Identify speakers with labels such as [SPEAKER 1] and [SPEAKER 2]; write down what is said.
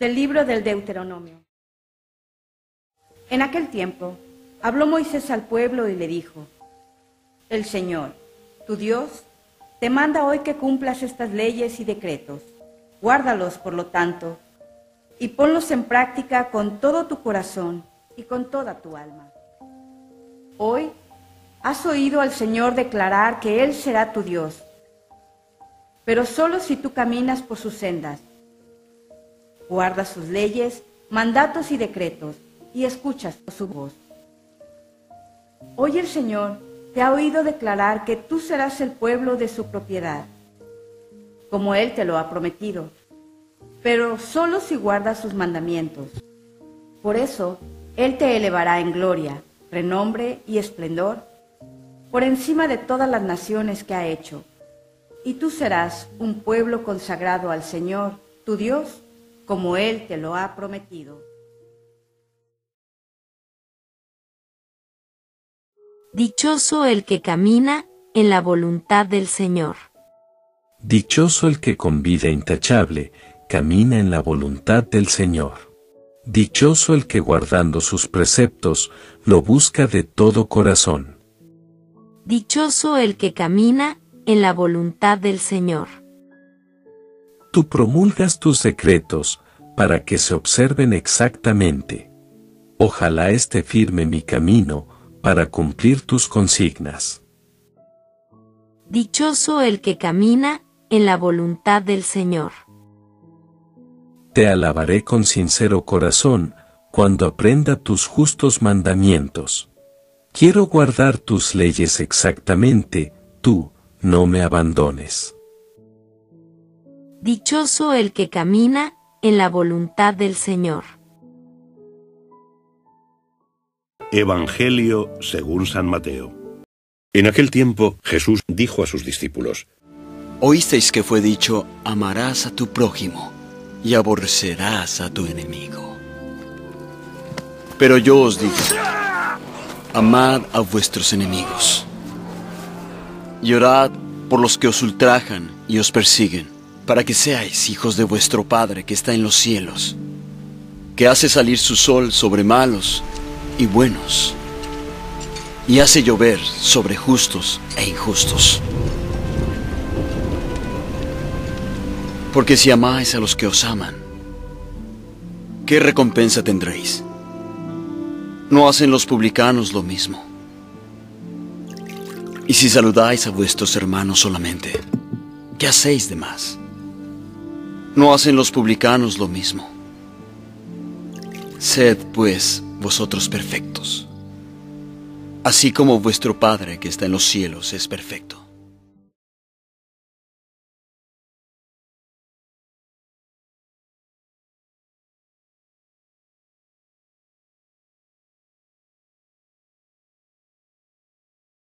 [SPEAKER 1] Del libro del Deuteronomio. En aquel tiempo habló Moisés al pueblo y le dijo, El Señor, tu Dios, te manda hoy que cumplas estas leyes y decretos. Guárdalos, por lo tanto, y ponlos en práctica con todo tu corazón y con toda tu alma. Hoy has oído al Señor declarar que Él será tu Dios, pero solo si tú caminas por sus sendas guarda sus leyes, mandatos y decretos, y escuchas su voz. Hoy el Señor te ha oído declarar que tú serás el pueblo de su propiedad, como Él te lo ha prometido, pero solo si guardas sus mandamientos. Por eso, Él te elevará en gloria, renombre y esplendor, por encima de todas las naciones que ha hecho, y tú serás un pueblo consagrado al Señor, tu Dios, como Él te lo ha prometido.
[SPEAKER 2] Dichoso el que camina en la voluntad del Señor.
[SPEAKER 3] Dichoso el que con vida intachable camina en la voluntad del Señor. Dichoso el que guardando sus preceptos lo busca de todo corazón.
[SPEAKER 2] Dichoso el que camina en la voluntad del Señor.
[SPEAKER 3] Tú promulgas tus secretos para que se observen exactamente. Ojalá esté firme mi camino para cumplir tus consignas.
[SPEAKER 2] Dichoso el que camina en la voluntad del Señor.
[SPEAKER 3] Te alabaré con sincero corazón cuando aprenda tus justos mandamientos. Quiero guardar tus leyes exactamente, tú, no me abandones.
[SPEAKER 2] Dichoso el que camina en la voluntad del Señor.
[SPEAKER 4] Evangelio según San Mateo. En aquel tiempo Jesús dijo a sus discípulos,
[SPEAKER 5] Oísteis que fue dicho, amarás a tu prójimo y aborrecerás a tu enemigo. Pero yo os digo, amad a vuestros enemigos. Llorad por los que os ultrajan y os persiguen para que seáis hijos de vuestro Padre que está en los cielos, que hace salir su sol sobre malos y buenos, y hace llover sobre justos e injustos. Porque si amáis a los que os aman, ¿qué recompensa tendréis? ¿No hacen los publicanos lo mismo? Y si saludáis a vuestros hermanos solamente, ¿qué hacéis de más? ¿No hacen los publicanos lo mismo? Sed, pues, vosotros perfectos, así como vuestro Padre que está en los cielos es perfecto.